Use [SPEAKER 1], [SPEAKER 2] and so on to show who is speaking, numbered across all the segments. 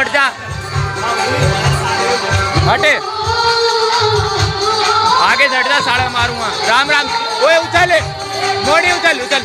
[SPEAKER 1] हट हटे. आगे हट जा साड़ा मारूंगा राम. राम ओय उछल मोड़ी उछल उछल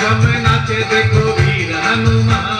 [SPEAKER 1] हम नाचे देखो वीर हनुमान।